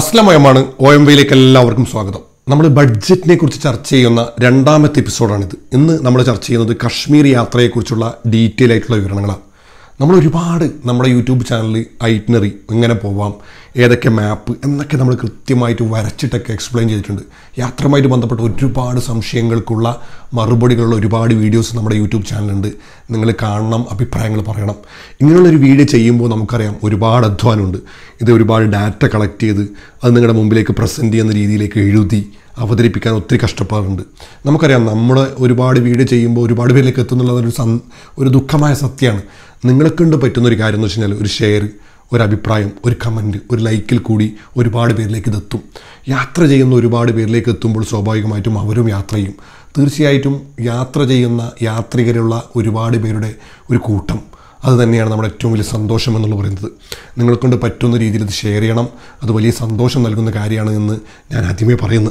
അസ്ലമയമാണ് O M വിയിലേക്ക് എല്ലാവർക്കും സ്വാഗതം. നമ്മൾ ബഡ്ജറ്റിനെ കുറിച്ച് ചർച്ച ചെയ്യുന്ന രണ്ടാമത്തെ എപ്പിസോഡാണിത് ഇന്ന് നമ്മൾ ചർച്ച ചെയ്യുന്നത് കശ്മീർ യാത്രയെക്കുറിച്ചുള്ള ഡീറ്റെയിൽ ആയിട്ടുള്ള വിവരങ്ങളാണ് നമ്മൾ ഒരുപാട് നമ്മുടെ യൂട്യൂബ് ചാനലിൽ ഐറ്റിനറി എങ്ങനെ പോവാം. ഏതൊക്കെ മാപ്പ് എന്നൊക്കെ നമ്മൾ കൃത്യമായിട്ട് വരച്ചിട്ടൊക്കെ എക്സ്പ്ലെയിൻ ചെയ്തിട്ടുണ്ട്. യാത്രയുമായിട്ട് ബന്ധപ്പെട്ട ഒരുപാട് സംശയങ്ങൾക്കുള്ള മറുപടികളുള്ള ഒരുപാട് വീഡിയോസ് നമ്മുടെ യൂട്യൂബ് ചാനലുണ്ട് നിങ്ങൾ കാണണം അഭിപ്രായങ്ങൾ പറയണം. ഇങ്ങനെയുള്ളൊരു വീഡിയോ ചെയ്യുമ്പോൾ നമുക്കറിയാം ഒരുപാട് അധ്വാനമുണ്ട്. ഇത് ഒരുപാട് ഡാറ്റ കളക്ട് ചെയ്ത് അത് നിങ്ങളുടെ മുമ്പിലേക്ക് പ്രസന്റ് ചെയ്യുന്ന രീതിയിലേക്ക് എഴുതി അവതരിപ്പിക്കാൻ ഒത്തിരി കഷ്ടപ്പാടുണ്ട്. നമുക്കറിയാം നമ്മൾ ഒരുപാട് വീഡിയോ ചെയ്യുമ്പോൾ ഒരുപാട് പേരിലേക്ക് എത്തുന്നുള്ളത് ഒരു ഒരു ദുഃഖമായ സത്യമാണ്. നിങ്ങളെ കൊണ്ട് പറ്റുന്ന ഒരു കാര്യം എന്ന് വെച്ച് കഴിഞ്ഞാൽ ഒരു ഷെയർ ഒരു അഭിപ്രായം ഒരു കമന്റ് ഒരു ലൈക്കിൽ കൂടി ഒരുപാട് പേരിലേക്ക് ഇതെത്തും. യാത്ര ചെയ്യുന്ന ഒരുപാട് പേരിലേക്ക് എത്തുമ്പോൾ സ്വാഭാവികമായിട്ടും അവരും യാത്ര ചെയ്യും. തീർച്ചയായിട്ടും യാത്ര ചെയ്യുന്ന യാത്രികരുള്ള ഒരുപാട് പേരുടെ ഒരു കൂട്ടം. അത് തന്നെയാണ് നമ്മുടെ ഏറ്റവും വലിയ സന്തോഷം എന്നുള്ള പറയുന്നത്. നിങ്ങളെക്കൊണ്ട് പറ്റുന്ന രീതിയിൽ ഇത് ഷെയർ ചെയ്യണം. അത് വലിയ സന്തോഷം നൽകുന്ന കാര്യമാണ് എന്ന് ഞാൻ ആദ്യമേ പറയുന്നു.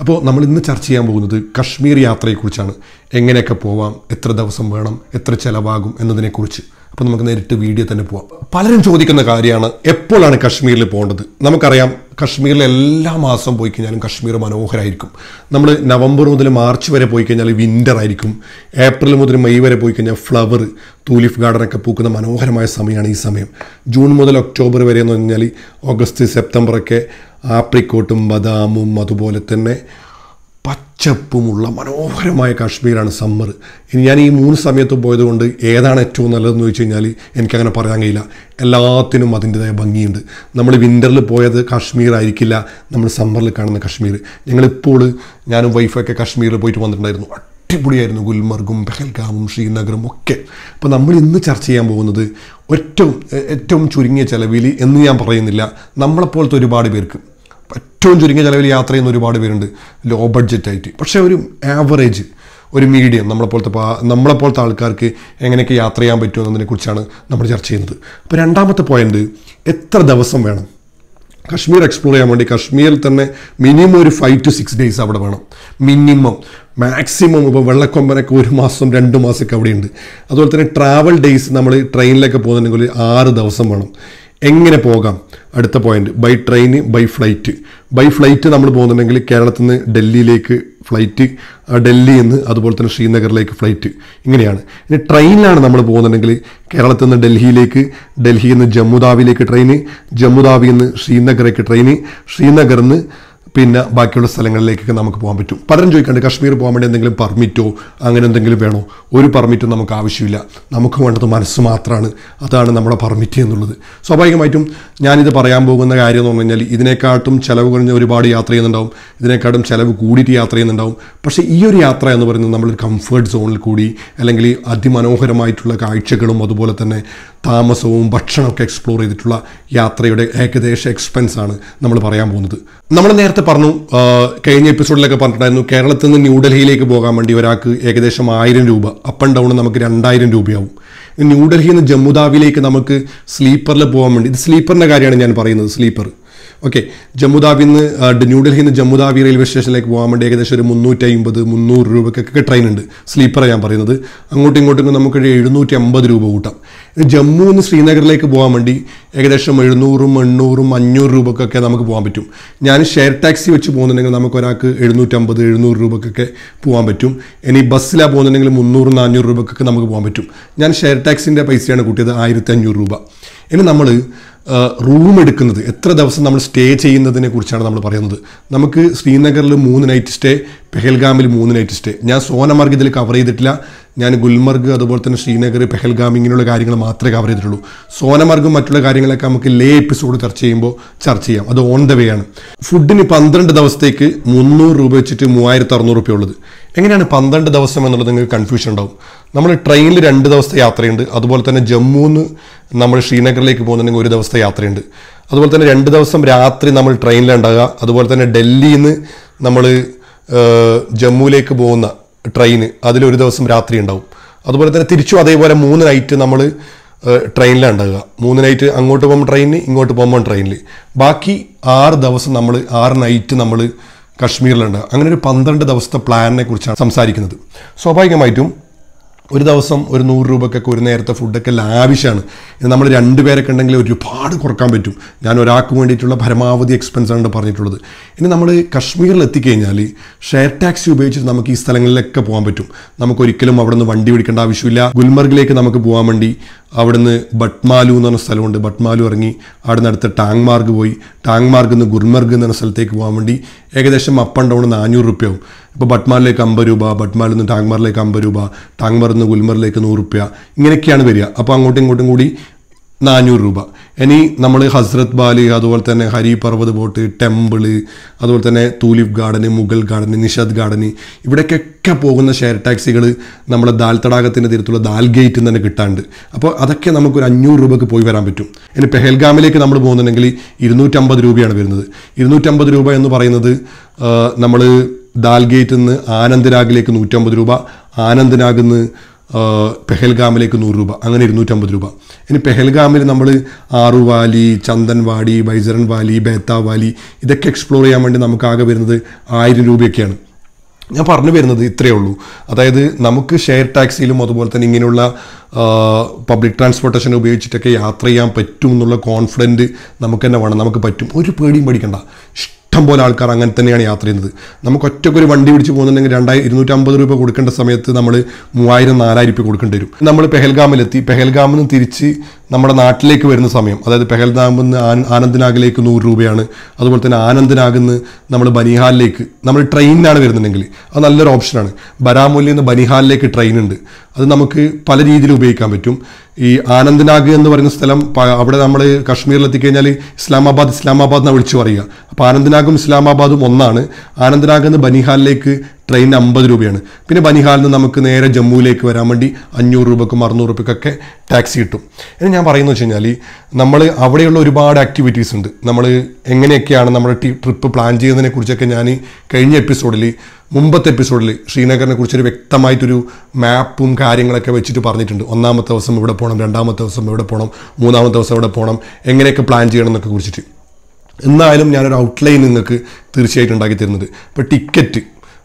അപ്പോൾ നമ്മൾ ഇന്ന് ചർച്ച ചെയ്യാൻ പോകുന്നത് കശ്മീർ യാത്രയെക്കുറിച്ചാണ്. എങ്ങനെയൊക്കെ പോവാം എത്ര ദിവസം വേണം എത്ര ചിലവാകും എന്നതിനെക്കുറിച്ച്. അപ്പോൾ നമുക്ക് നേരിട്ട് വീഡിയോ തന്നെ പോവാം. പലരും ചോദിക്കുന്ന കാര്യമാണ് എപ്പോഴാണ് കശ്മീരിൽ പോകേണ്ടത്? നമുക്കറിയാം കശ്മീരിൽ എല്ലാ മാസം പോയി കഴിഞ്ഞാലും കശ്മീർ മനോഹരമായിരിക്കും നമ്മൾ നവംബർ മുതൽ മാർച്ച് വരെ പോയി കഴിഞ്ഞാൽ വിന്റർ ആയിരിക്കും. ഏപ്രിൽ മുതൽ മെയ് വരെ പോയി കഴിഞ്ഞാൽ ഫ്ലവർ തൂലിഫ് ഗാർഡനൊക്കെ പൂക്കുന്ന മനോഹരമായ സമയമാണ് ഈ സമയം. ജൂൺ മുതൽ ഒക്ടോബർ വരെ എന്ന് പറഞ്ഞാൽ ഓഗസ്റ്റ് സെപ്റ്റംബറൊക്കെ ആപ്രിക്കോട്ടും ബദാമും അതുപോലെ തന്നെ പച്ചപ്പുമുള്ള മനോഹരമായ കാശ്മീരാണ് സമ്മർ. ഇനി ഞാൻ ഈ മൂന്ന് സമയത്ത് പോയതുകൊണ്ട് ഏതാണ് ഏറ്റവും നല്ലതെന്ന് ചോദിച്ചു കഴിഞ്ഞാൽ എനിക്കങ്ങനെ പറയാൻ കഴിയില്ല എല്ലാത്തിനും അതിന്റെതായ ഭംഗിയുണ്ട്. നമ്മൾ വിന്ററിൽ പോയത് കാശ്മീർ ആയിരിക്കില്ല. നമ്മൾ സമ്മറിൽ കാണുന്ന കാശ്മീർ. ഞങ്ങളിപ്പോൾ ഞാനും വൈഫൊക്കെ കാശ്മീരിൽ പോയിട്ട് വന്നിട്ടുണ്ടായിരുന്നു. അടിപൊളിയായിരുന്നു. ഗുൽമർഗും പെഹൽഗാമും ശ്രീനഗറും ഒക്കെ. അപ്പോൾ നമ്മൾ ഇന്ന് ചർച്ച ചെയ്യാൻ പോകുന്നത് ഏറ്റവും ഏറ്റവും ചുരുങ്ങിയ ചിലവിൽ എന്ന് ഞാൻ പറയുന്നില്ല. നമ്മളെപ്പോലത്തെ ഒരുപാട് പേർക്ക്. ഏറ്റവും ചുരുങ്ങിയ ചിലവിൽ യാത്ര ചെയ്യുന്ന ഒരുപാട് പേരുണ്ട്. ലോ ബഡ്ജറ്റായിട്ട് പക്ഷേ ഒരു ആവറേജ് ഒരു മീഡിയം നമ്മളെപ്പോലത്തെ നമ്മളെപ്പോലത്തെ ആൾക്കാർക്ക് എങ്ങനെയൊക്കെ യാത്ര ചെയ്യാൻ പറ്റുമോ എന്നതിനെക്കുറിച്ചാണ് നമ്മൾ ചർച്ച ചെയ്യുന്നത്. അപ്പോൾ രണ്ടാമത്തെ പോയിന്റ് എത്ര ദിവസം വേണം? കശ്മീർ എക്സ്പ്ലോർ ചെയ്യാൻ വേണ്ടി കശ്മീരിൽ തന്നെ മിനിമം ഒരു ഫൈവ് ടു സിക്സ് ഡേയ്സ് അവിടെ വേണം. മിനിമം മാക്സിമം ഇപ്പോൾ വെള്ളക്കൊമ്പനൊക്കെ ഒരു മാസം രണ്ട് മാസമൊക്കെ അവിടെയുണ്ട്. അതുപോലെ തന്നെ ട്രാവൽ ഡേയ്സ് നമ്മൾ ട്രെയിനിലൊക്കെ പോകുന്നുണ്ടെങ്കിൽ ആറ് ദിവസം വേണം. എങ്ങനെ പോകാം? അടുത്ത point by train by flight by flight നമ്മൾ പോകുന്നുണ്ടെങ്കിൽ കേരളത്തിൽ നിന്ന് ഡൽഹിയിലേക്ക് ഫ്ലൈറ്റ് ഡൽഹി നിന്ന് അതുപോലെ തന്നെ ശ്രീനഗറിലേക്ക് ഫ്ലൈറ്റ് ഇങ്ങനെയാണ്. ഇനി ട്രെയിനിലാണ് നമ്മൾ പോകുന്നുണ്ടെങ്കിൽ കേരളത്തിൽ നിന്ന് ഡൽഹിയിലേക്ക് ഡൽഹിയിൽ നിന്ന് ജമ്മുദാവിയിലേക്ക് ട്രെയിന് ജമ്മുതാവിയിൽ നിന്ന് ശ്രീനഗറേക്ക് ട്രെയിന് ശ്രീനഗറിൽ നിന്ന് പിന്നെ ബാക്കിയുള്ള സ്ഥലങ്ങളിലേക്കൊക്കെ നമുക്ക് പോകാൻ പറ്റും. പലരും ചോദിക്കാണ്ട് കാശ്മീർ പോകാൻ വേണ്ടി എന്തെങ്കിലും പെർമിറ്റോ അങ്ങനെ എന്തെങ്കിലും വേണോ? ഒരു പെർമിറ്റും നമുക്ക് ആവശ്യമില്ല. നമുക്ക് വേണ്ടത് മനസ്സ് മാത്രമാണ് അതാണ് നമ്മുടെ പെർമിറ്റ് എന്നുള്ളത്. സ്വാഭാവികമായിട്ടും ഞാനിത് പറയാൻ പോകുന്ന കാര്യം എന്ന് പറഞ്ഞു കഴിഞ്ഞാൽ ഇതിനെക്കാട്ടും ചിലവ് കുറഞ്ഞ ഒരുപാട് യാത്ര ചെയ്യുന്നുണ്ടാവും. ഇതിനെക്കാട്ടും ചിലവ് കൂടിയിട്ട് യാത്ര ചെയ്യുന്നുണ്ടാവും. പക്ഷേ ഈ ഒരു യാത്ര എന്ന് പറയുന്നത് നമ്മളൊരു കംഫേർട്ട് സോണിൽ കൂടി അല്ലെങ്കിൽ അതിമനോഹരമായിട്ടുള്ള കാഴ്ചകളും അതുപോലെ തന്നെ താമസവും ഭക്ഷണവും ഒക്കെ എക്സ്പ്ലോർ ചെയ്തിട്ടുള്ള യാത്രയുടെ ഏകദേശ എക്സ്പെൻസ് ആണ് നമ്മൾ പറയാൻ പോകുന്നത്. നമ്മൾ നേരത്തെ പറഞ്ഞു കഴിഞ്ഞ എപ്പിസോഡിലൊക്കെ പറഞ്ഞിട്ടുണ്ടായിരുന്നു കേരളത്തിൽ നിന്ന് ന്യൂഡൽഹിയിലേക്ക് പോകാൻ വേണ്ടി ഒരാൾക്ക് ഏകദേശം ആയിരം രൂപ അപ്പ് ആൻഡ് ഡൗൺ നമുക്ക് രണ്ടായിരം രൂപയാവും. ന്യൂഡൽഹിയിൽ നിന്ന് ജമ്മുതാവിലേക്ക് നമുക്ക് സ്ലീപ്പറിൽ പോകാൻ വേണ്ടി ഇത് സ്ലീപ്പറിന്റെ കാര്യമാണ് ഞാൻ പറയുന്നത് സ്ലീപ്പർ ഓക്കെ ജമ്മുതാവിൽ നിന്ന് ന്യൂഡൽഹിയിൽ നിന്ന് ജമ്മുതാവി റെയിൽവേ സ്റ്റേഷനിലേക്ക് പോകാൻ വേണ്ടി ഏകദേശം ഒരു മുന്നൂറ്റി അമ്പത് മുന്നൂറ് രൂപയ്ക്കൊക്കെ ട്രെയിൻ ഉണ്ട്. സ്ലീപ്പറാണ് ഞാൻ പറയുന്നത്. അങ്ങോട്ടും ഇങ്ങോട്ടും നമുക്കൊരു എഴുന്നൂറ്റി അമ്പത് രൂപ കൂട്ടാം. ജമ്മു നിന്ന് ശ്രീനഗറിലേക്ക് പോകാൻ വേണ്ടി ഏകദേശം എഴുന്നൂറും എണ്ണൂറും അഞ്ഞൂറ് രൂപക്കൊക്കെ നമുക്ക് പോകാൻ പറ്റും. ഞാൻ ഷെയർ ടാക്സി വെച്ച് പോകുന്നുണ്ടെങ്കിൽ നമുക്ക് ഒരാൾക്ക് എഴുന്നൂറ്റമ്പത് എഴുന്നൂറ് രൂപക്കൊക്കെ പോകാൻ പറ്റും. ഇനി ബസ്സിലാണ് പോകുന്നുണ്ടെങ്കിൽ മുന്നൂറ് നാനൂറ് രൂപക്കൊക്കെ നമുക്ക് പോകാൻ പറ്റും. ഞാൻ ഷെയർ ടാക്സിന്റെ പൈസയാണ് കൂട്ടിയത് ആയിരത്തി അഞ്ഞൂറ് രൂപ. ഇനി നമ്മൾ റൂം എടുക്കുന്നത് എത്ര ദിവസം നമ്മൾ സ്റ്റേ ചെയ്യുന്നതിനെ കുറിച്ചാണ് നമ്മൾ പറയുന്നത്. നമുക്ക് ശ്രീനഗറിൽ മൂന്ന് നൈറ്റ് സ്റ്റേ പെഹൽഗാമിൽ മൂന്ന് നൈറ്റ് സ്റ്റേ ഞാൻ സോനമാർഗ് ഇതിൽ കവർ ചെയ്തിട്ടില്ല. ഞാൻ ഗുൽമർഗ് അതുപോലെ തന്നെ ശ്രീനഗർ പെഹൽഗാം ഇങ്ങനെയുള്ള കാര്യങ്ങൾ മാത്രമേ കവർ ചെയ്തിട്ടുള്ളൂ. സോനമാർഗും മറ്റുള്ള കാര്യങ്ങളൊക്കെ നമുക്ക് ലേ എപ്പിസോഡ് ചർച്ച ചെയ്യുമ്പോൾ ചർച്ച ചെയ്യാം. അത് ഓൺ ദ വേ ആണ്. ഫുഡിന് പന്ത്രണ്ട് ദിവസത്തേക്ക് മുന്നൂറ് രൂപ വെച്ചിട്ട് മൂവായിരത്തി അറുന്നൂറ് രൂപയുള്ളത് എങ്ങനെയാണ് പന്ത്രണ്ട് ദിവസം എന്നുള്ളത് നിങ്ങൾക്ക് കൺഫ്യൂഷൻ ഉണ്ടാവും. നമ്മൾ ട്രെയിനിൽ രണ്ട് ദിവസത്തെ യാത്രയുണ്ട്. അതുപോലെ തന്നെ ജമ്മുന്ന് നമ്മൾ ശ്രീനഗറിലേക്ക് പോകുന്നുണ്ടെങ്കിൽ ഒരു ദിവസത്തെ യാത്രയുണ്ട്. അതുപോലെ തന്നെ രണ്ട് ദിവസം രാത്രി നമ്മൾ ട്രെയിനിലുണ്ടാകുക അതുപോലെ തന്നെ ഡൽഹിയിൽ നിന്ന് നമ്മൾ ജമ്മുവിലേക്ക് പോകുന്ന ട്രെയിന് അതിലൊരു ദിവസം രാത്രി ഉണ്ടാവും. അതുപോലെ തന്നെ തിരിച്ചും അതേപോലെ മൂന്ന് നൈറ്റ് നമ്മൾ ട്രെയിനിലാണ് ഉണ്ടാകുക മൂന്ന് നൈറ്റ് അങ്ങോട്ട് പോകുമ്പോൾ ട്രെയിനിൽ ഇങ്ങോട്ട് പോകുമ്പോൾ ട്രെയിനിൽ ബാക്കി ആറ് ദിവസം നമ്മൾ ആറ് നൈറ്റ് നമ്മൾ കശ്മീരിലുണ്ട്. അങ്ങനെ ഒരു പന്ത്രണ്ട് ദിവസത്തെ പ്ലാനിനെ കുറിച്ചാണ് സംസാരിക്കുന്നത്. സ്വാഭാവികമായിട്ടും ഒരു ദിവസം ഒരു നൂറ് രൂപക്കൊക്കെ ഒരു നേരത്തെ ഫുഡൊക്കെ ലാവിഷാണ്. നമ്മൾ രണ്ട് പേരൊക്കെ ഉണ്ടെങ്കിൽ ഒരുപാട് കുറയ്ക്കാൻ പറ്റും. ഞാൻ ഒരാൾക്ക് വേണ്ടിയിട്ടുള്ള പരമാവധി എക്സ്പെൻസാണ് പറഞ്ഞിട്ടുള്ളത്. ഇനി നമ്മൾ കശ്മീരിൽ എത്തിക്കഴിഞ്ഞാൽ ഷെയർ ടാക്സി ഉപയോഗിച്ചിട്ട് നമുക്ക് ഈ സ്ഥലങ്ങളിലൊക്കെ പോകാൻ പറ്റും. നമുക്ക് ഒരിക്കലും അവിടെ നിന്ന് വണ്ടി പിടിക്കേണ്ട ആവശ്യമില്ല. ഗുൽമർഗിലേക്ക് നമുക്ക് പോകാൻ വേണ്ടി അവിടുന്ന് ബട്ട്മാലു എന്ന് പറഞ്ഞ സ്ഥലമുണ്ട്. ബട്ട്മാലു ഇറങ്ങി അവിടെ നിന്ന് അടുത്ത് ടാങ് മാർഗ് പോയി. ടാങ് മാർഗ് നിന്ന് ഗുൽമർഗ് എന്ന സ്ഥലത്തേക്ക് പോകാൻ വേണ്ടി ഏകദേശം അപ്പ് ആൻഡ് ഡൗൺ നാനൂറ് റുപ്യയാവും ഇപ്പോൾ ബട്ട്മാലിലേക്ക് അമ്പത് രൂപ ബട്ട്മാലിൽ നിന്ന് ടാങ്മാറിലേക്ക് അമ്പത് രൂപ ടാങ്മാറിൽ നിന്ന് ഗുൽമറിലേക്ക് നൂറ് റുപ്യ. ഇങ്ങനെയൊക്കെയാണ് വരിക. അപ്പോൾ അങ്ങോട്ടും ഇങ്ങോട്ടും കൂടി നാനൂറ് രൂപ. ഇനി നമ്മൾ ഹസ്രത് ബാലി അതുപോലെ തന്നെ ഹരി പർവത് ബോട്ട് ടെമ്പിൾ അതുപോലെ തന്നെ tulip garden Mughal garden Nishat garden ഇവിടേക്കൊക്കെ പോകുന്ന ഷെയർ ടാക്സികൾ നമ്മുടെ ദാൽ തടാകത്തിന്റെ തീരത്തുള്ള ദാൽ ഗേറ്റിൽ നിന്ന് തന്നെ കിട്ടാണ്ട്. അപ്പോൾ അതൊക്കെ നമുക്കൊരു അഞ്ഞൂറ് രൂപയ്ക്ക് പോയി വരാൻ പറ്റും. ഇനി പെഹൽഗാമിലേക്ക് നമ്മൾ പോകുന്നുണ്ടെങ്കിൽ ഇരുന്നൂറ്റമ്പത് രൂപയാണ് വരുന്നത്. ഇരുന്നൂറ്റമ്പത് രൂപ എന്ന് പറയുന്നത് നമ്മൾ ദാൽ ഗേറ്റിൽ നിന്ന് ആനന്ദ്നാഗിലേക്ക് നൂറ്റമ്പത് രൂപ ആനന്ദ്നാഗിൽ നിന്ന് പെഹൽഗാമിലേക്ക് നൂറ് രൂപ അങ്ങനെ ഇരുന്നൂറ്റമ്പത് രൂപ. ഇനി പെഹൽഗാമിൽ നമ്മൾ Aru valley Chandanwari Baisaran valley valley ഇതൊക്കെ എക്സ്പ്ലോർ ചെയ്യാൻ വേണ്ടി നമുക്ക് ആകെ വരുന്നത് ആയിരം രൂപയൊക്കെയാണ്. ഞാൻ പറഞ്ഞു വരുന്നത് ഇത്രയേ ഉള്ളൂ. അതായത് നമുക്ക് ഷെയർ ടാക്സിയിലും അതുപോലെ തന്നെ ഇങ്ങനെയുള്ള പബ്ലിക് ട്രാൻസ്പോർട്ടേഷൻ ഉപയോഗിച്ചിട്ടൊക്കെ യാത്ര ചെയ്യാൻ പറ്റും എന്നുള്ള കോൺഫിഡന്റ് നമുക്ക് തന്നെ വേണം. നമുക്ക് പറ്റും. ഒരു പേടിയും പേടിക്കണ്ട. ഇഷ്ടം പോലെ ആൾക്കാർ അങ്ങനെ തന്നെയാണ് യാത്ര ചെയ്യുന്നത്. നമുക്ക് ഒറ്റക്കൊരു വണ്ടി പിടിച്ച് പോകുന്നുണ്ടെങ്കിൽ രണ്ടായിരം ഇരുന്നൂറ്റമ്പത് രൂപ കൊടുക്കേണ്ട സമയത്ത് നമ്മൾ മൂവായിരം നാലായിരം രൂപ കൊടുക്കേണ്ടി വരും. നമ്മൾ പെഹൽഗാമിലെത്തി. പെഹൽഗാമിൽ നിന്ന് തിരിച്ച് നമ്മുടെ നാട്ടിലേക്ക് വരുന്ന സമയം അതായത് പെഹൽദാമിൽ നിന്ന് ആനന്ദനാഗിലേക്ക് നൂറ് രൂപയാണ് അതുപോലെ തന്നെ ആനന്ദനാഗിന്ന് നമ്മൾ ബനിഹാലിലേക്ക് നമ്മൾ ട്രെയിനിനാണ് വരുന്നുണ്ടെങ്കിൽ അത് നല്ലൊരു ഓപ്ഷനാണ് ബരാമുല്ലിൽ നിന്ന് ബനിഹാലിലേക്ക് ട്രെയിൻ ഉണ്ട്. അത് നമുക്ക് പല രീതിയിൽ ഉപയോഗിക്കാൻ പറ്റും. ഈ ആനന്ദനാഗ് എന്ന് പറയുന്ന സ്ഥലം അവിടെ നമ്മൾ കാശ്മീരിൽ എത്തിക്കഴിഞ്ഞാൽ ഇസ്ലാമാബാദ് ഇസ്ലാമാബാദ് എന്നാണ് വിളിച്ചു പറയുക. അപ്പോൾ ആനന്ദനാഗും ഇസ്ലാമാബാദും ഒന്നാണ്. ആനന്ദനാഗ് നിന്ന് ബനിഹാലിലേക്ക് ട്രെയിൻ അമ്പത് രൂപയാണ്. പിന്നെ ബനിഹാലിൽ നിന്ന് നമുക്ക് നേരെ ജമ്മുവിലേക്ക് വരാൻ വേണ്ടി അഞ്ഞൂറ് രൂപക്കും അറുന്നൂറ് രൂപയ്ക്കൊക്കെ ടാക്സി കിട്ടും. ഇനി ഞാൻ പറയുന്നത് വെച്ച് കഴിഞ്ഞാൽ നമ്മൾ അവിടെയുള്ള ഒരുപാട് ആക്ടിവിറ്റീസ് ഉണ്ട്. നമ്മൾ എങ്ങനെയൊക്കെയാണ് നമ്മുടെ ട്രിപ്പ് പ്ലാൻ ചെയ്യുന്നതിനെ കുറിച്ചൊക്കെ ഞാൻ കഴിഞ്ഞ എപ്പിസോഡിൽ മുമ്പത്തെ എപ്പിസോഡിൽ ശ്രീനഗറിനെ കുറിച്ചൊരു വ്യക്തമായിട്ടൊരു മാപ്പും കാര്യങ്ങളൊക്കെ വെച്ചിട്ട് പറഞ്ഞിട്ടുണ്ട്. ഒന്നാമത്തെ ദിവസം ഇവിടെ പോകണം രണ്ടാമത്തെ ദിവസം ഇവിടെ പോകണം മൂന്നാമത്തെ ദിവസം ഇവിടെ പോകണം എങ്ങനെയൊക്കെ പ്ലാൻ ചെയ്യണം എന്നൊക്കെ കുറിച്ചിട്ട്. എന്നാലും ഞാനൊരു ഔട്ട്ലൈൻ നിങ്ങൾക്ക് തീർച്ചയായിട്ടും ഉണ്ടാക്കി തരുന്നത്. ഇപ്പോൾ ടിക്കറ്റ്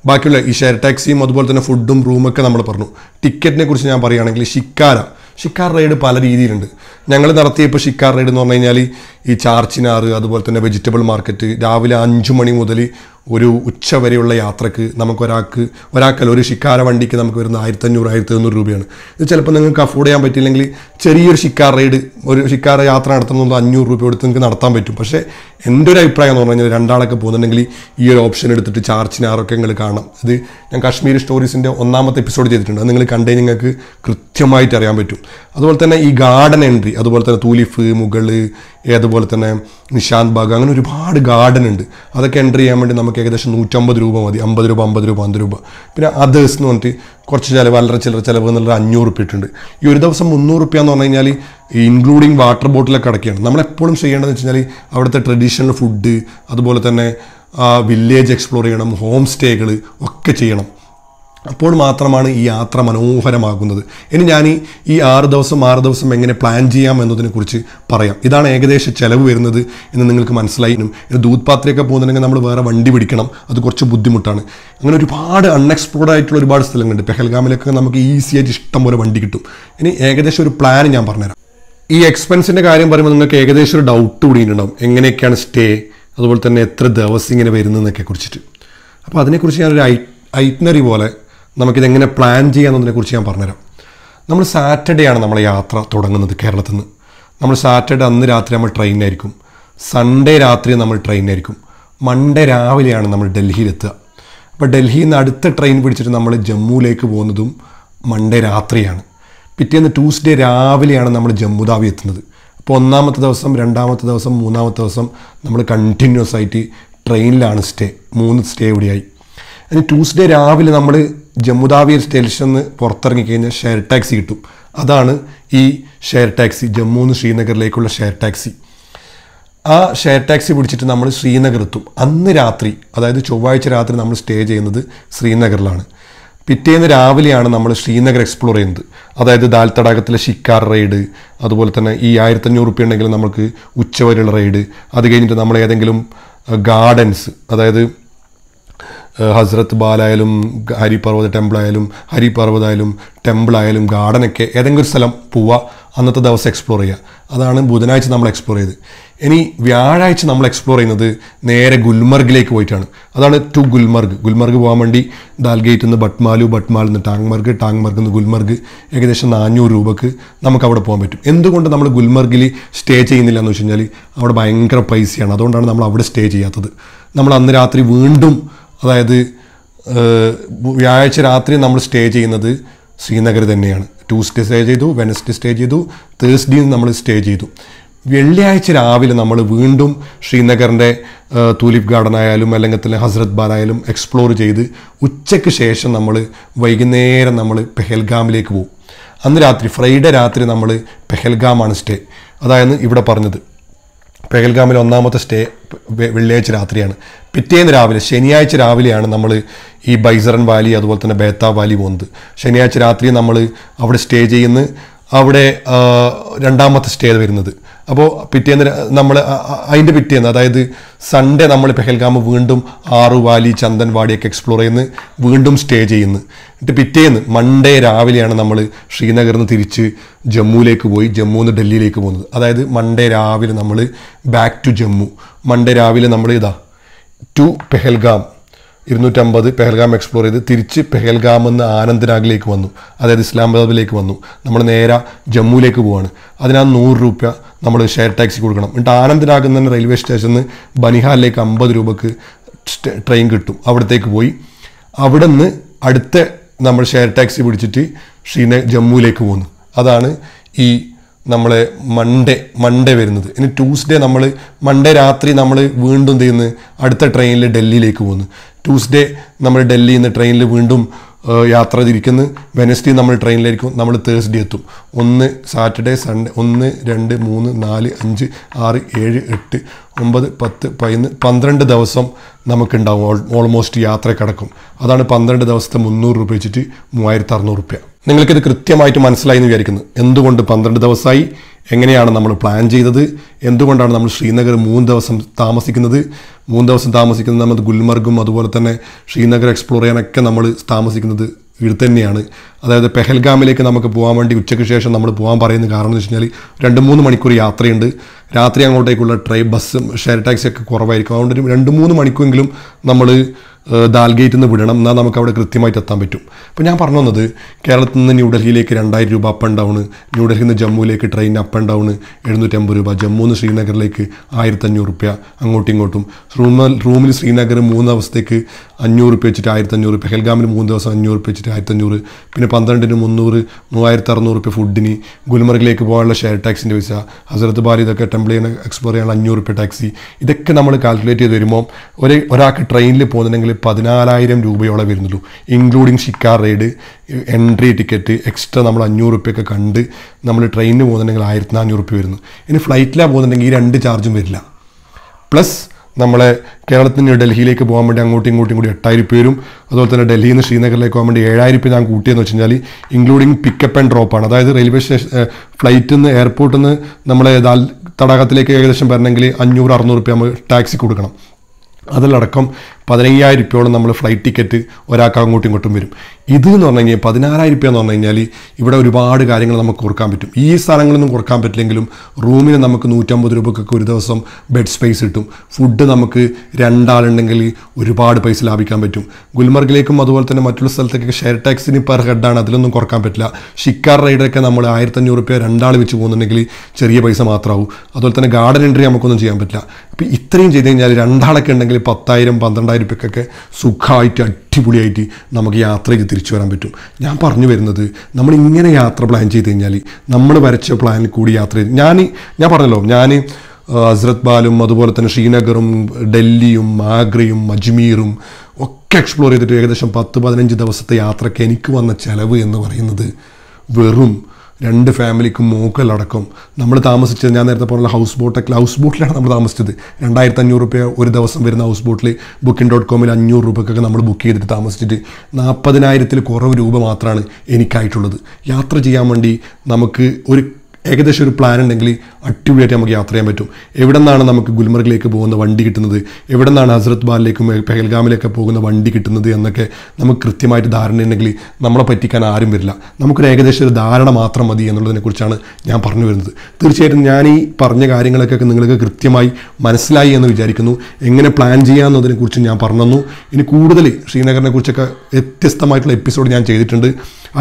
ബാക്കിയുള്ള ഈ ഷെയർ ടാക്സിയും അതുപോലെ തന്നെ ഫുഡും റൂമൊക്കെ നമ്മൾ പറഞ്ഞു. ടിക്കറ്റിനെ കുറിച്ച് ഞാൻ പറയുകയാണെങ്കിൽ ഷിക്കാര. ഷിക്കാർ റൈഡ് പല രീതിയിലുണ്ട്. ഞങ്ങൾ നടത്തിയപ്പോൾ ഷിക്കാർ റൈഡ് എന്ന് പറഞ്ഞു കഴിഞ്ഞാൽ ഈ ചാർച്ചിനാറ് അതുപോലെ തന്നെ വെജിറ്റബിൾ മാർക്കറ്റ് രാവിലെ അഞ്ചു മണി മുതൽ ഒരു ഉച്ച വരെയുള്ള യാത്രയ്ക്ക് നമുക്കൊരാൾക്ക് ഒരാൾക്കല്ല ഒരു ഷിക്കാര വണ്ടിക്ക് നമുക്ക് വരുന്ന ആയിരത്തഞ്ഞൂറ് ആയിരത്തി എഴുന്നൂറ് രൂപയാണ്. ഇത് ചിലപ്പോൾ നിങ്ങൾക്ക് അഫോർഡ് ചെയ്യാൻ പറ്റില്ലെങ്കിൽ ചെറിയൊരു ഷിക്കാർ റൈഡ് ഒരു ഷിക്കാര യാത്ര നടത്തുന്നത് അഞ്ഞൂറ് രൂപ കൊടുത്ത് നിങ്ങൾക്ക് നടത്താൻ പറ്റും. പക്ഷേ എന്റെ ഒരു അഭിപ്രായം എന്ന് പറഞ്ഞു കഴിഞ്ഞാൽ രണ്ടാളൊക്കെ പോകുന്നുണ്ടെങ്കിൽ ഈ ഒരു ഓപ്ഷൻ എടുത്തിട്ട് ചാർച്ചിനാറൊക്കെ നിങ്ങൾ കാണാം ഇത് ഞാൻ കാശ്മീർ സ്റ്റോറീസിന്റെ ഒന്നാമത്തെ എപ്പിസോഡ് ചെയ്തിട്ടുണ്ട്. അത് നിങ്ങൾ കണ്ടേ നിങ്ങൾക്ക് കൃത്യമായിട്ട് അറിയാൻ പറ്റും. അതുപോലെ തന്നെ ഈ ഗാർഡൻ എൻട്രി അതുപോലെ തന്നെ തൂലിഫ് മുകൾ അതുപോലെ തന്നെ നിശാന്ത് ബാഗ് അങ്ങനെ ഒരുപാട് ഗാർഡൻ ഉണ്ട്. അതൊക്കെ എന്റർ ചെയ്യാൻ വേണ്ടി നമുക്ക് ഏകദേശം നൂറ്റമ്പത് രൂപ മതി. അമ്പത് രൂപ അമ്പത് രൂപ അമ്പത് രൂപ. പിന്നെ അതേഴ്സ് എന്ന് പറഞ്ഞിട്ട് കുറച്ച് ചിലവ് വളരെ ചിലർ ചിലവ് എന്നുള്ള അഞ്ഞൂറ് റുപ്യ ഇട്ടുണ്ട് ഈ ഒരു ദിവസം മുന്നൂറ് റുപ്യ എന്ന് പറഞ്ഞു കഴിഞ്ഞാൽ ഇൻക്ലൂഡിങ് വാട്ടർ ബോട്ടിലൊക്കെ അടക്കുകയാണ് നമ്മളെപ്പോഴും ചെയ്യേണ്ടതെന്ന് വെച്ച് കഴിഞ്ഞാൽ അവിടുത്തെ ട്രഡീഷണൽ ഫുഡ് അതുപോലെ തന്നെ വില്ലേജ് എക്സ്പ്ലോർ ചെയ്യണം ഹോം സ്റ്റേകൾ ഒക്കെ ചെയ്യണം. അപ്പോൾ മാത്രമാണ് ഈ യാത്ര മനോഹരമാകുന്നത്. ഇനി ഞാൻ ഈ- ആറ് ദിവസം ആറ് ദിവസം എങ്ങനെ പ്ലാൻ ചെയ്യാം എന്നതിനെ കുറിച്ച് പറയാം. ഇതാണ് ഏകദേശം ചിലവ് വരുന്നത് എന്ന് നിങ്ങൾക്ക് മനസ്സിലായി. ഇനി ദൂത് പാത്രയൊക്കെ പോകുന്നുണ്ടെങ്കിൽ നമ്മൾ വേറെ വണ്ടി പിടിക്കണം. അത് കുറച്ച് ബുദ്ധിമുട്ടാണ്. അങ്ങനെ ഒരുപാട് അൺഎക്സ്പ്ലോർഡ് ആയിട്ടുള്ള ഒരുപാട് സ്ഥലങ്ങളുണ്ട്. പെഹൽഗാമിലൊക്കെ നമുക്ക് ഈസി ആയിട്ട് ഇഷ്ടം പോലെ വണ്ടി കിട്ടും. ഇനി ഏകദേശം ഒരു പ്ലാൻ ഞാൻ പറഞ്ഞുതരാം. ഈ എക്സ്പെൻസിന്റെ കാര്യം പറയുമ്പോൾ നിങ്ങൾക്ക് ഏകദേശം ഒരു ഡൗട്ട് കൂടി ഉണ്ടാവും. എങ്ങനെയൊക്കെയാണ് സ്റ്റേ അതുപോലെ തന്നെ എത്ര ദിവസം ഇങ്ങനെ വരുന്നതെന്നൊക്കെ കുറിച്ചിട്ട്. അപ്പോൾ അതിനെക്കുറിച്ച് ഞാനൊരു ഐ ഐറ്റ്നറി പോലെ നമുക്കിതെങ്ങനെ പ്ലാൻ ചെയ്യാമെന്നതിനെ കുറിച്ച് ഞാൻ പറഞ്ഞുതരാം. നമ്മൾ സാറ്റർഡേ ആണ് നമ്മളെ യാത്ര തുടങ്ങുന്നത് കേരളത്തിൽ നിന്ന് നമ്മൾ സാറ്റർഡേ അന്ന് രാത്രി നമ്മൾ ട്രെയിനായിരിക്കും സൺഡേ രാത്രി നമ്മൾ ട്രെയിനായിരിക്കും മൺഡേ രാവിലെയാണ് നമ്മൾ ഡൽഹിയിലെത്തുക. അപ്പോൾ ഡൽഹിയിൽ നിന്ന് അടുത്ത ട്രെയിൻ പിടിച്ചിട്ട് നമ്മൾ ജമ്മുവിലേക്ക് പോകുന്നതും മൺഡേ രാത്രിയാണ്. പിറ്റേന്ന് ട്യൂസ്ഡേ രാവിലെയാണ് നമ്മൾ ജമ്മുദാവി എത്തുന്നത്. അപ്പോൾ ഒന്നാമത്തെ ദിവസം രണ്ടാമത്തെ ദിവസം മൂന്നാമത്തെ ദിവസം നമ്മൾ കണ്ടിന്യൂസ് ആയിട്ട് ട്രെയിനിലാണ് സ്റ്റേ മൂന്ന് സ്റ്റേ ഇവിടെയായി. അതിന് ട്യൂസ്ഡേ രാവിലെ നമ്മൾ ജമ്മുതാവി സ്റ്റേഷനിൽ നിന്ന് പുറത്തിറങ്ങി കഴിഞ്ഞാൽ ഷെയർ ടാക്സി കിട്ടും. അതാണ് ഈ ഷെയർ ടാക്സി ജമ്മു നിന്ന് ശ്രീനഗറിലേക്കുള്ള ഷെയർ ടാക്സി. ആ ഷെയർ ടാക്സി പിടിച്ചിട്ട് നമ്മൾ ശ്രീനഗർ എത്തും. അന്ന് രാത്രി അതായത് ചൊവ്വാഴ്ച രാത്രി നമ്മൾ സ്റ്റേ ചെയ്യുന്നത് ശ്രീനഗറിലാണ്. പിറ്റേന്ന് രാവിലെയാണ് നമ്മൾ ശ്രീനഗർ എക്സ്പ്ലോർ ചെയ്യുന്നത്. അതായത് ദാൽ തടാകത്തിലെ ഷിക്കാർ റൈഡ് അതുപോലെ തന്നെ ഈ ആയിരത്തഞ്ഞൂറ് റുപ്യ ഉണ്ടെങ്കിൽ നമുക്ക് ഉച്ചവരെയുള്ള റൈഡ് അത് കഴിഞ്ഞിട്ട് നമ്മൾ ഏതെങ്കിലും ഗാർഡൻസ് അതായത് ഹസ്രത്ത് ബാലായാലും ഹരിപർവത ടെമ്പിളായാലും ടെമ്പിൾ ആയാലും ഹരി ടെമ്പിൾ ആയാലും ഗാർഡനൊക്കെ ഏതെങ്കിലും ഒരു സ്ഥലം പോവുക അന്നത്തെ ദിവസം എക്സ്പ്ലോർ ചെയ്യുക അതാണ് ബുധനാഴ്ച നമ്മൾ എക്സ്പ്ലോർ ചെയ്ത് ഇനി വ്യാഴാഴ്ച നമ്മൾ എക്സ്പ്ലോർ ചെയ്യുന്നത് നേരെ ഗുൽമർഗിലേക്ക് പോയിട്ടാണ്. അതാണ് ടു ഗുൽമർഗ്. ഗുൽമർഗ് പോകാൻ വേണ്ടി ദാൽഗേറ്റിൽ നിന്ന് ബട്ട്മാലു ബട്ട്മാലിൽ നിന്ന് ടാങ്മർഗ് ടാങ്മർഗ് നിന്ന് ഗുൽമർഗ് ഏകദേശം നാനൂറ് രൂപക്ക് നമുക്ക് അവിടെ പോകാൻ പറ്റും. എന്തുകൊണ്ട് നമ്മൾ ഗുൽമർഗിൽ സ്റ്റേ ചെയ്യുന്നില്ല എന്ന് വെച്ച് കഴിഞ്ഞാൽ അവിടെ ഭയങ്കര പൈസയാണ് അതുകൊണ്ടാണ് നമ്മൾ അവിടെ സ്റ്റേ ചെയ്യാത്തത്. നമ്മൾ അന്ന് രാത്രി വീണ്ടും അതായത് വ്യാഴാഴ്ച രാത്രി നമ്മൾ സ്റ്റേ ചെയ്യുന്നത് ശ്രീനഗർ തന്നെയാണ്. ട്യൂസ്ഡേ സ്റ്റേ ചെയ്തു വെനസ്ഡേ സ്റ്റേ ചെയ്തു തേഴ്സ്ഡേ നമ്മൾ സ്റ്റേ ചെയ്തു. വെള്ളിയാഴ്ച രാവിലെ നമ്മൾ വീണ്ടും ശ്രീനഗറിന്റെ തൂലിപ്പ് ഗാർഡൻ ആയാലും അല്ലെങ്കിൽ തന്നെ ഹസ്രത് ബാൽ ആയാലും എക്സ്പ്ലോർ ചെയ്ത് ഉച്ചയ്ക്ക് ശേഷം നമ്മൾ വൈകുന്നേരം നമ്മൾ പെഹൽഗാമിലേക്ക് പോകും. അന്ന് രാത്രി ഫ്രൈഡേ രാത്രി നമ്മൾ പെഹൽഗാമാണ് സ്റ്റേ. അതായത് ഇവിടെ പറഞ്ഞത്. പെഹൽഗാമിൽ ഒന്നാമത്തെ സ്റ്റേ വെള്ളിയാഴ്ച രാത്രിയാണ്. പിറ്റേന്ന് രാവിലെ ശനിയാഴ്ച രാവിലെയാണ് നമ്മൾ ഈ ബൈസറൻ വാലി അതുപോലെ തന്നെ ബേത്ത വാലി പോകുന്നത് ശനിയാഴ്ച രാത്രി നമ്മൾ അവിടെ സ്റ്റേ ചെയ്യുന്ന. അവിടെ രണ്ടാമത്തെ സ്റ്റേ വരുന്നത്. അപ്പോൾ പിറ്റേന്ന് നമ്മൾ അതിന്റെ പിറ്റേന്ന് അതായത് സൺഡേ നമ്മൾ പെഹൽഗാം വീണ്ടും ആറു വാലി ചന്ദൻവാടിയൊക്കെ എക്സ്പ്ലോർ ചെയ്യുന്നു. വീണ്ടും സ്റ്റേ ചെയ്യുന്നു. എന്നിട്ട് പിറ്റേന്ന് മൺഡേ രാവിലെയാണ് നമ്മൾ ശ്രീനഗറിൽ നിന്ന് തിരിച്ച് ജമ്മുവിലേക്ക് പോയി ജമ്മുന്ന് ഡൽഹിയിലേക്ക് പോകുന്നത്. അതായത് മൺഡേ രാവിലെ നമ്മൾ ബാക്ക് ടു ജമ്മു. മൺഡേ രാവിലെ നമ്മൾ ഇതാ ടു പെഹൽഗാം. ഇരുന്നൂറ്റമ്പത് പെഹൽഗാം എക്സ്പ്ലോർ ചെയ്ത് തിരിച്ച് പെഹൽഗാം എന്ന് ആനന്ദ്നാഗിലേക്ക് വന്നു. അതായത് ഇസ്ലാമാബാദിലേക്ക് വന്നു. നമ്മൾ നേരെ ജമ്മുവിലേക്ക് പോവാണ്. അതിനാ നൂറ് രൂപ നമ്മൾ ഷെയർ ടാക്സി കൊടുക്കണം. എന്നിട്ട് ആനന്ദ്നാഗിൽ തന്നെ റെയിൽവേ സ്റ്റേഷനിൽ ബനിഹാലിലേക്ക് അമ്പത് രൂപക്ക് ട്രെയിൻ കിട്ടും. അവിടത്തേക്ക് പോയി. അവിടെ നിന്ന് അടുത്ത നമ്മൾ ഷെയർ ടാക്സി പിടിച്ചിട്ട് ശ്രീന ജമ്മുവിലേക്ക് പോകുന്നു അതാണ് ഈ നമ്മളെ മൺഡേ മൺഡേ വരുന്നത്. ഇനി ട്യൂസ്ഡേ നമ്മൾ മൺഡേ രാത്രി നമ്മൾ വീണ്ടും തീർന്ന് അടുത്ത ട്രെയിനിൽ ഡൽഹിയിലേക്ക് പോകുന്നു. ട്യൂസ്ഡേ നമ്മൾ ഡൽഹിയിൽ നിന്ന് ട്രെയിനിൽ വീണ്ടും യാത്ര തിരിക്കുന്നു. വെനസ്ഡേ നമ്മൾ ട്രെയിനിലായിരിക്കും നമ്മൾ തേഴ്സ്ഡേ എത്തും. ഒന്ന് സാറ്റർഡേ സൺഡേ ഒന്ന് രണ്ട് മൂന്ന് നാല് അഞ്ച് ആറ് ഏഴ് എട്ട് ഒമ്പത് പത്ത് പതിനൊന്ന് പന്ത്രണ്ട് ദിവസം നമുക്കുണ്ടാവും. ഓൾ ഓൾമോസ്റ്റ് യാത്ര കിടക്കും അതാണ് പന്ത്രണ്ട് ദിവസത്തെ മുന്നൂറ് രൂപ വെച്ചിട്ട് മൂവായിരത്തി അറുന്നൂറ് രൂപ. നിങ്ങൾക്കിത് കൃത്യമായിട്ട് മനസ്സിലായി എന്ന് വിചാരിക്കുന്നു. എന്തുകൊണ്ട് പന്ത്രണ്ട് ദിവസമായി? എങ്ങനെയാണ് നമ്മൾ പ്ലാൻ ചെയ്തത്? എന്തുകൊണ്ടാണ് നമ്മൾ ശ്രീനഗർ മൂന്ന് ദിവസം താമസിക്കുന്നത്? മൂന്ന് ദിവസം താമസിക്കുന്നത് നമ്മൾ ഗുൽമർഗും അതുപോലെ തന്നെ ശ്രീനഗർ എക്സ്പ്ലോർ ചെയ്യാനൊക്കെ നമ്മൾ താമസിക്കുന്നത് ഇവിടെ തന്നെയാണ്. അതായത് പെഹൽഗാമിലേക്ക് നമുക്ക് പോകാൻ വേണ്ടി ഉച്ചയ്ക്ക് ശേഷം നമ്മൾ പോകാൻ പറയുന്ന കാരണം എന്ന് വെച്ച് കഴിഞ്ഞാൽ രണ്ട് മൂന്ന് മണിക്കൂർ യാത്രയുണ്ട്. രാത്രി അങ്ങോട്ടേക്കുള്ള ട്രെയിൻ ബസ്സും ഷെയർ ടാക്സി ഒക്കെ കുറവായിരിക്കും. അതുകൊണ്ട് രണ്ട് മൂന്ന് മണിക്കൂറെങ്കിലും നമ്മൾ ദാൽഗേറ്റിൽ നിന്ന് വിടണം. എന്നാൽ നമുക്ക് അവിടെ കൃത്യമായിട്ട് എത്താൻ പറ്റും. അപ്പോൾ ഞാൻ പറഞ്ഞു വന്നത് കേരളത്തിൽ നിന്ന് ന്യൂഡൽഹിയിലേക്ക് രണ്ടായിരം രൂപ അപ്പ് ആൻഡ് ഡൗൺ ന്യൂഡൽഹിയിൽ നിന്ന് ജമ്മുവിലേക്ക് ട്രെയിൻ അപ്പ് ആൻഡ് ഡൗൺ എഴുന്നൂറ്റമ്പത് രൂപ ജമ്മുവിൽ നിന്ന് ശ്രീനഗറിലേക്ക് ആയിരത്തഞ്ഞൂറ് റുപ്യ അങ്ങോട്ടും ഇങ്ങോട്ടും. റൂമിൽ റൂമിൽ ശ്രീനഗർ മൂന്ന് ദിവസത്തേക്ക് അഞ്ഞൂറ് റുപ്യ വെച്ചിട്ട് ആയിരത്തഞ്ഞൂറ് ഹെൽഗാമിൽ മൂന്ന് ദിവസം അഞ്ഞൂറ് റുപ്യ വെച്ചിട്ട് ആയിരത്തഞ്ഞൂറ് പിന്നെ പന്ത്രണ്ടിന് മുന്നൂറ് മൂവായിരത്തി അറുന്നൂറ് റുപ്യ ഫുഡിന് ഗുൽമർഗിലേക്ക് പോകാനുള്ള ഷെയർ ടാക്സിന്റെ പൈസ ഹസരത്ത് ബാരി ഇതൊക്കെ ടെമ്പിൾ ചെയ്യുന്ന എക്സ്പ്ലോർ ചെയ്യാനുള്ള അഞ്ഞൂറ് റുപ്യ ടാക്സി ഇതൊക്കെ നമ്മൾ കാൽക്കുലേറ്റ് ചെയ്ത് വരുമ്പോൾ ഒരേ ഒരാൾക്ക് ട്രെയിനിൽ പോകുന്നുണ്ടെങ്കിൽ പതിനാലായിരം രൂപയോളം വരുന്നുള്ളൂ. Including shikara ride entry ticket extra നമ്മൾ അഞ്ഞൂറ് റുപ്യൊക്കെ കണ്ട് നമ്മൾ ട്രെയിനിന് പോകുന്നുണ്ടെങ്കിൽ ആയിരത്തി നാനൂറ് റുപ്യ വരുന്നു. ഇനി ഫ്ലൈറ്റിലാണ് പോകുന്നുണ്ടെങ്കിൽ ഈ രണ്ട് ചാർജും വരില്ല. പ്ലസ് നമ്മളെ കേരളത്തിൽ നിന്ന് ഡൽഹിയിലേക്ക് പോകാൻ വേണ്ടി അങ്ങോട്ടും ഇങ്ങോട്ടും കൂടി എട്ടായിരം വരും. അതുപോലെ തന്നെ ഡൽഹിയിൽ നിന്ന് ശ്രീനഗറിലേക്ക് പോകാൻ വേണ്ടി ഏഴായിരം രൂപ ഞാൻ കൂട്ടിയെന്ന് വെച്ച് കഴിഞ്ഞാൽ ഇൻക്ലൂഡിങ് പിക്കപ്പ് ആൻഡ് ഡ്രോപ്പാണ് അതായത് റെയിൽവേ സ്റ്റേഷൻ ഫ്ലൈറ്റിൽ നിന്ന് എയർപോർട്ടിൽ നിന്ന് നമ്മളെ തടാകത്തിലേക്ക് ഏകദേശം വരണമെങ്കിൽ അഞ്ഞൂറ് അറുന്നൂറ് രൂപ നമ്മൾ ടാക്സി കൊടുക്കണം. അതിലടക്കം പതിനയ്യായിരം രൂപയോളം നമ്മൾ ഫ്ലൈറ്റ് ടിക്കറ്റ് ഒരാൾക്ക് അങ്ങോട്ടും ഇങ്ങോട്ടും വരും. ഇത് എന്ന് പറഞ്ഞു കഴിഞ്ഞാൽ പതിനാറായിരം രൂപ എന്ന് പറഞ്ഞു കഴിഞ്ഞാൽ ഇവിടെ ഒരുപാട് കാര്യങ്ങൾ നമുക്ക് കുറയ്ക്കാൻ പറ്റും. ഈ സ്ഥലങ്ങളൊന്നും കുറയ്ക്കാൻ പറ്റില്ലെങ്കിലും റൂമിന് നമുക്ക് നൂറ്റമ്പത് രൂപക്കൊക്കെ ഒരു ദിവസം ബെഡ് സ്പേസ് കിട്ടും. ഫുഡ് നമുക്ക് രണ്ടാളുണ്ടെങ്കിൽ ഒരുപാട് പൈസ ലാഭിക്കാൻ പറ്റും. ഗുൽമർഗിലേക്കും അതുപോലെ തന്നെ മറ്റുള്ള സ്ഥലത്തേക്കൊക്കെ ഷെയർ ടാക്സിന് പെർ ഹെഡാണ് അതിലൊന്നും കുറയ്ക്കാൻ പറ്റില്ല. ഷിക്കാർ റൈഡൊക്കെ നമ്മൾ ആയിരത്തഞ്ഞൂറ് രൂപ രണ്ടാൾ വെച്ച് പോകുന്നുണ്ടെങ്കിൽ ചെറിയ പൈസ മാത്രമാവും. അതുപോലെ തന്നെ ഗാർഡൻ എൻട്രി നമുക്കൊന്നും ചെയ്യാൻ പറ്റില്ല. അപ്പോൾ ഇത്രയും ചെയ്ത് കഴിഞ്ഞാൽ രണ്ടാളൊക്കെ ഉണ്ടെങ്കിൽ പത്തായിരം പന്ത്രണ്ടായിരം രൂപയ്ക്കൊക്കെ സുഖമായിട്ട് അടിപൊളിയായിട്ട് നമുക്ക് യാത്രയ്ക്ക് തിരിച്ചു വരാൻ പറ്റും. ഞാൻ പറഞ്ഞു വരുന്നത് നമ്മൾ ഇങ്ങനെ യാത്ര പ്ലാൻ ചെയ്ത് കഴിഞ്ഞാൽ നമ്മൾ വരച്ച പ്ലാനിൽ കൂടി യാത്ര ചെയ്ത് ഞാൻ ഞാൻ പറഞ്ഞല്ലോ ഞാൻ ഹസ്രത് ബാലും അതുപോലെ തന്നെ ശ്രീനഗറും ഡൽഹിയും ആഗ്രയും അജ്മീറും ഒക്കെ എക്സ്പ്ലോർ ചെയ്തിട്ട് ഏകദേശം പത്ത് പതിനഞ്ച് ദിവസത്തെ യാത്രയ്ക്ക് എനിക്ക് വന്ന ചിലവ് എന്ന് പറയുന്നത് വെറും രണ്ട് ഫാമിലിക്കും മൂക്കലടക്കം. നമ്മൾ താമസിച്ചത് ഞാൻ നേരത്തെ പറഞ്ഞ ഹൗസ് ബോട്ടൊക്കെ ഹൗസ് ബോട്ടിലാണ് നമ്മൾ താമസിച്ചത്. രണ്ടായിരത്തി അഞ്ഞൂറ് രൂപ ഒരു ദിവസം വരുന്ന ഹൗസ് ബോട്ടിൽ ബുക്കിംഗ് ഡോട്ട് കോമിൽ അഞ്ഞൂറ് രൂപക്കൊക്കെ നമ്മൾ ബുക്ക് ചെയ്തിട്ട് താമസിച്ചിട്ട് നാൽപ്പതിനായിരത്തിൽ കുറവ് രൂപ മാത്രമാണ് എനിക്കായിട്ടുള്ളത്. യാത്ര ചെയ്യാൻ വേണ്ടി നമുക്ക് ഒരു ഏകദേശം ഒരു പ്ലാൻ ഉണ്ടെങ്കിൽ അടിപൊളിയായിട്ട് നമുക്ക് യാത്ര ചെയ്യാൻ പറ്റും. എവിടെ നിന്നാണ് നമുക്ക് ഗുൽമർഗിലേക്ക് പോകുന്ന വണ്ടി കിട്ടുന്നത്? എവിടെ നിന്നാണ് ഹസ്രത്ത് ബാലിലേക്കും പെഹൽഗാമിലേക്ക് പോകുന്ന വണ്ടി കിട്ടുന്നത് എന്നൊക്കെ നമുക്ക് കൃത്യമായിട്ട് ധാരണ ഉണ്ടെങ്കിൽ നമ്മളെ പറ്റിക്കാൻ ആരും വരില്ല. നമുക്കൊരു ഏകദേശം ഒരു ധാരണ മാത്രം മതി എന്നുള്ളതിനെക്കുറിച്ചാണ് ഞാൻ പറഞ്ഞു വരുന്നത്. തീർച്ചയായിട്ടും ഞാൻ ഈ പറഞ്ഞ കാര്യങ്ങളൊക്കെ നിങ്ങൾക്ക് കൃത്യമായി മനസ്സിലായി എന്ന് വിചാരിക്കുന്നു. എങ്ങനെ പ്ലാൻ ചെയ്യാമെന്നതിനെ എന്നതിനെക്കുറിച്ച് ഞാൻ പറഞ്ഞു ഇനി കൂടുതൽ ശ്രീനഗറിനെ കുറിച്ചൊക്കെ വ്യത്യസ്തമായിട്ടുള്ള എപ്പിസോഡ് ഞാൻ ചെയ്തിട്ടുണ്ട്.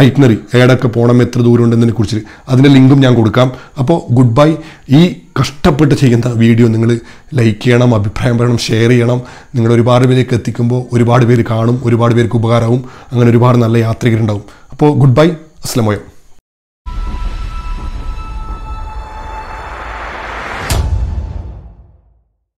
ഐറ്റ്നറി ഏടൊക്കെ പോകണം എത്ര ദൂരം ഉണ്ടെന്നതിനെ കുറിച്ച് അതിന്റെ ലിങ്കും ഞാൻ കൊടുക്കാം. അപ്പോൾ ഗുഡ് ബൈ ഈ കഷ്ടപ്പെട്ട് ചെയ്യുന്ന വീഡിയോ നിങ്ങൾ ലൈക്ക് ചെയ്യണം അഭിപ്രായം പറയണം ഷെയർ ചെയ്യണം. നിങ്ങൾ ഒരുപാട് പേരേക്ക് എത്തിക്കുമ്പോൾ ഒരുപാട് പേര് കാണും ഒരുപാട് പേർക്ക് ഉപകാരമാവും. അങ്ങനെ ഒരുപാട് നല്ല യാത്രികരുണ്ടാവും. അപ്പോൾ ഗുഡ് ബൈ അസ്ലമോയം